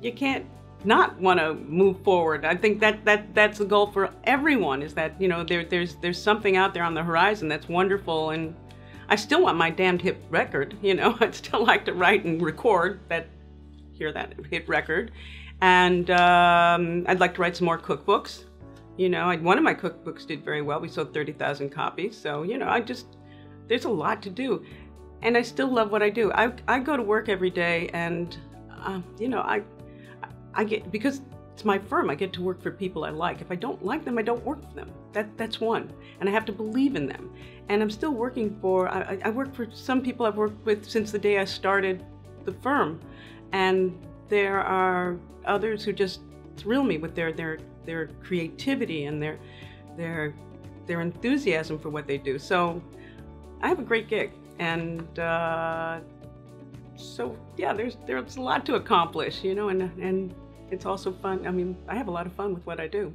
you can't not want to move forward. I think that that that's the goal for everyone. Is that you know there there's there's something out there on the horizon that's wonderful, and I still want my damned hit record. You know, I'd still like to write and record that, hear that hit record, and um, I'd like to write some more cookbooks. You know, I, one of my cookbooks did very well. We sold thirty thousand copies. So you know, I just there's a lot to do, and I still love what I do. I I go to work every day, and uh, you know, I I get because it's my firm. I get to work for people I like. If I don't like them, I don't work for them. That that's one, and I have to believe in them. And I'm still working for. I, I work for some people I've worked with since the day I started the firm, and there are others who just thrill me with their their their creativity and their their their enthusiasm for what they do. So I have a great gig, and uh, so yeah, there's there's a lot to accomplish, you know, and and it's also fun. I mean, I have a lot of fun with what I do.